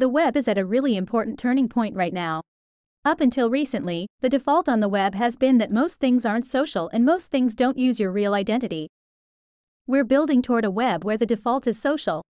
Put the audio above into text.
The web is at a really important turning point right now. Up until recently, the default on the web has been that most things aren't social and most things don't use your real identity. We're building toward a web where the default is social,